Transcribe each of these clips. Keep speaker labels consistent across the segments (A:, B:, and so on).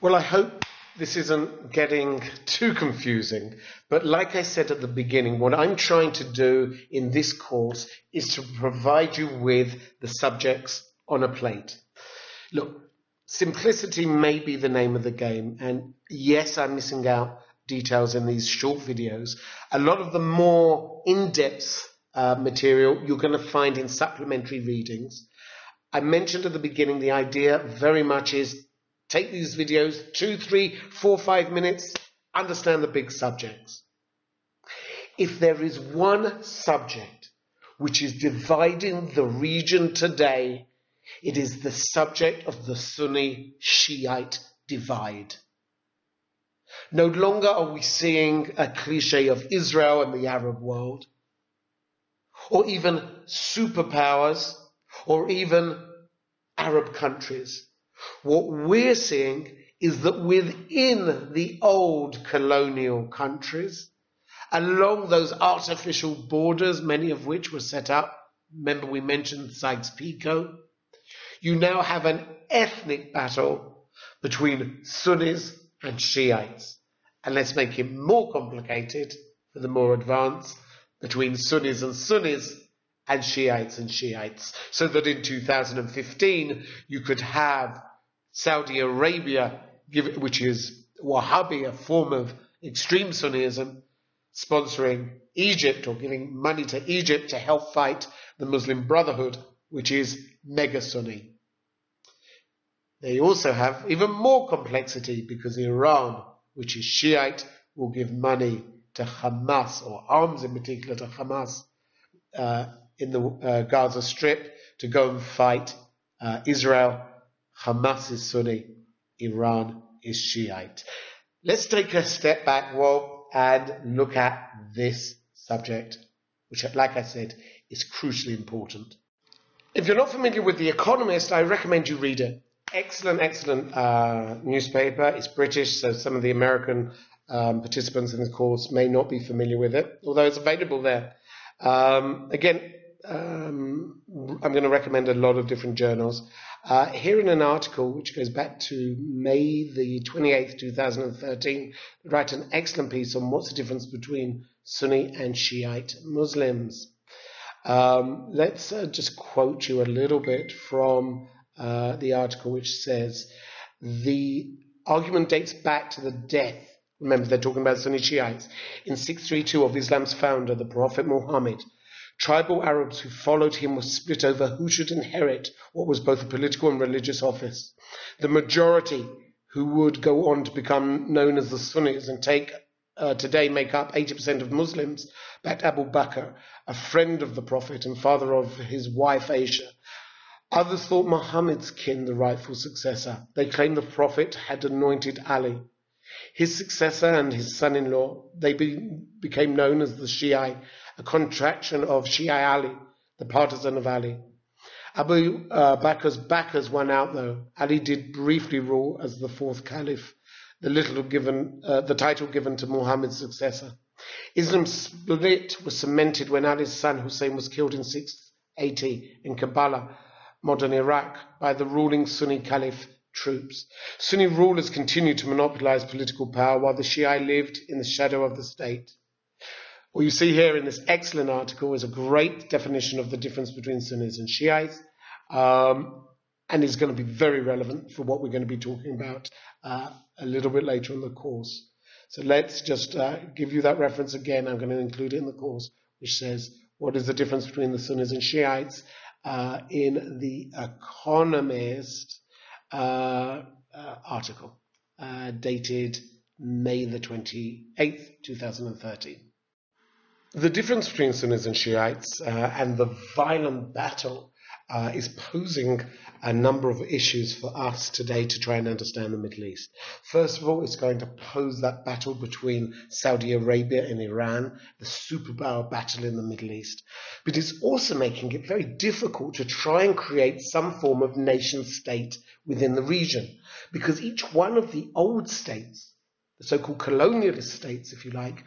A: Well, I hope this isn't getting too confusing, but like I said at the beginning, what I'm trying to do in this course is to provide you with the subjects on a plate. Look, simplicity may be the name of the game, and yes, I'm missing out details in these short videos. A lot of the more in-depth uh, material you're going to find in supplementary readings. I mentioned at the beginning the idea very much is take these videos, two, three, four, five minutes, understand the big subjects. If there is one subject which is dividing the region today, it is the subject of the Sunni Shiite divide. No longer are we seeing a cliche of Israel and the Arab world, or even superpowers, or even Arab countries. What we're seeing is that within the old colonial countries, along those artificial borders, many of which were set up, remember we mentioned Sykes-Picot, you now have an ethnic battle between Sunnis and Shiites. And let's make it more complicated for the more advanced between Sunnis and Sunnis and Shiites and Shiites. So that in 2015 you could have Saudi Arabia, which is Wahhabi, a form of extreme Sunnism, sponsoring Egypt or giving money to Egypt to help fight the Muslim Brotherhood, which is mega Sunni. They also have even more complexity because Iran, which is Shiite, will give money to Hamas, or arms in particular to Hamas, uh, in the uh, Gaza Strip to go and fight uh, Israel. Hamas is Sunni, Iran is Shiite. Let's take a step back, Walt, and look at this subject, which, like I said, is crucially important. If you're not familiar with The Economist, I recommend you read it. Excellent, excellent uh, newspaper. It's British, so some of the American um, participants in the course may not be familiar with it, although it's available there. Um, again, um, I'm going to recommend a lot of different journals. Uh, here in an article which goes back to May the 28th, 2013, they write an excellent piece on what's the difference between Sunni and Shiite Muslims. Um, let's uh, just quote you a little bit from uh, the article, which says the argument dates back to the death Remember, they're talking about Sunni Shiites. In 632 of Islam's founder, the Prophet Muhammad, tribal Arabs who followed him were split over who should inherit what was both a political and religious office. The majority, who would go on to become known as the Sunnis and take uh, today make up 80% of Muslims, backed Abu Bakr, a friend of the Prophet and father of his wife Aisha. Others thought Muhammad's kin the rightful successor. They claimed the Prophet had anointed Ali. His successor and his son-in-law, they be, became known as the Shia, a contraction of Shia Ali, the partisan of Ali. Abu uh, Bakr's backers won out though. Ali did briefly rule as the fourth caliph, the, little given, uh, the title given to Muhammad's successor. Islam's split was cemented when Ali's son Hussein was killed in 680 in Karbala, modern Iraq, by the ruling Sunni caliph troops. Sunni rulers continued to monopolize political power while the Shia lived in the shadow of the state. What you see here in this excellent article is a great definition of the difference between Sunnis and Shiites, um, and is going to be very relevant for what we're going to be talking about uh, a little bit later in the course. So let's just uh, give you that reference again. I'm going to include it in the course, which says what is the difference between the Sunnis and Shiites uh, in the Economist uh, uh, article uh, dated May the 28th, 2013. The difference between Sunnis and Shiites and the violent battle uh, is posing a number of issues for us today to try and understand the Middle East. First of all, it's going to pose that battle between Saudi Arabia and Iran, the superpower battle in the Middle East. But it's also making it very difficult to try and create some form of nation state within the region, because each one of the old states, the so-called colonialist states, if you like,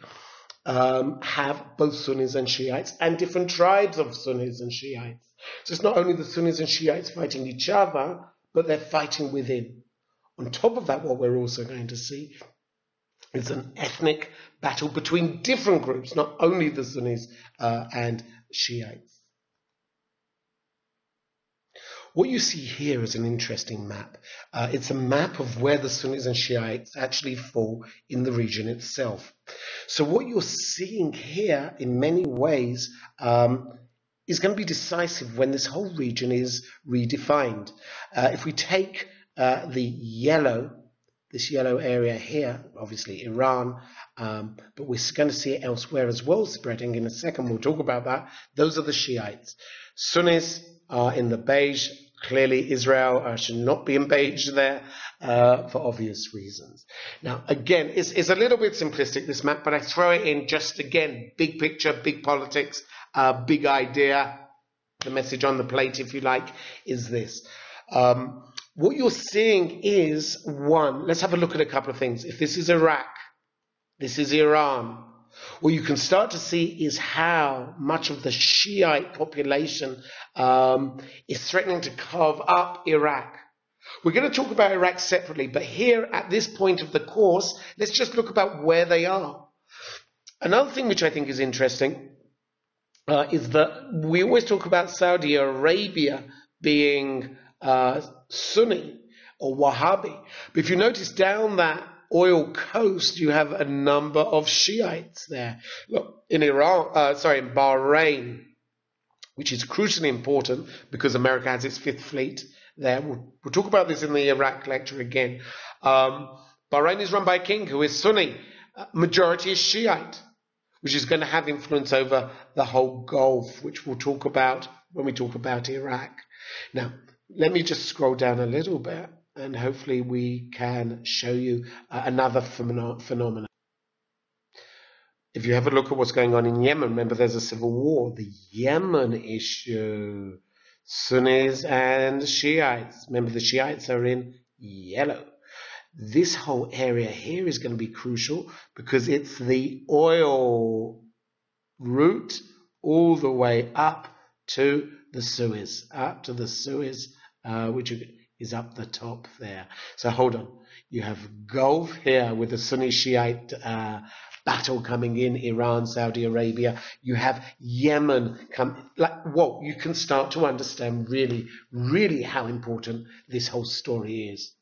A: um, have both Sunnis and Shiites and different tribes of Sunnis and Shiites. So it's not only the Sunnis and Shiites fighting each other, but they're fighting within. On top of that, what we're also going to see is an ethnic battle between different groups, not only the Sunnis uh, and Shiites. What you see here is an interesting map. Uh, it's a map of where the Sunnis and Shiites actually fall in the region itself. So what you're seeing here, in many ways, um, is going to be decisive when this whole region is redefined. Uh, if we take uh, the yellow, this yellow area here, obviously Iran, um, but we're going to see it elsewhere as well spreading in a second. We'll talk about that. Those are the Shiites. Sunnis are in the beige. Clearly, Israel uh, should not be in beige there uh, for obvious reasons. Now, again, it's, it's, a little bit simplistic, this map, but I throw it in just again, big picture, big politics, uh, big idea. The message on the plate, if you like, is this. Um, what you're seeing is one, let's have a look at a couple of things. If this is Iraq, this is Iran, what you can start to see is how much of the Shiite population um, is threatening to carve up Iraq. We're going to talk about Iraq separately, but here at this point of the course, let's just look about where they are. Another thing which I think is interesting uh, is that we always talk about Saudi Arabia being uh, Sunni or Wahhabi. But if you notice down that oil coast, you have a number of Shiites there. Look, in Iran, uh, sorry, in Bahrain, which is crucially important because America has its fifth fleet there. We'll, we'll talk about this in the Iraq lecture again. Um, Bahrain is run by a king who is Sunni, uh, majority is Shiite, which is going to have influence over the whole Gulf, which we'll talk about when we talk about Iraq. Now, let me just scroll down a little bit and hopefully we can show you uh, another phenomenon. If you have a look at what's going on in Yemen, remember there's a civil war. The Yemen issue, Sunnis and Shiites. Remember the Shiites are in yellow. This whole area here is going to be crucial because it's the oil route all the way up to the Suez, up to the Suez, uh, which is up the top there. So hold on. You have Gulf here with the Sunni Shiite uh, battle coming in, Iran, Saudi Arabia. You have Yemen come, like, whoa, you can start to understand really, really how important this whole story is.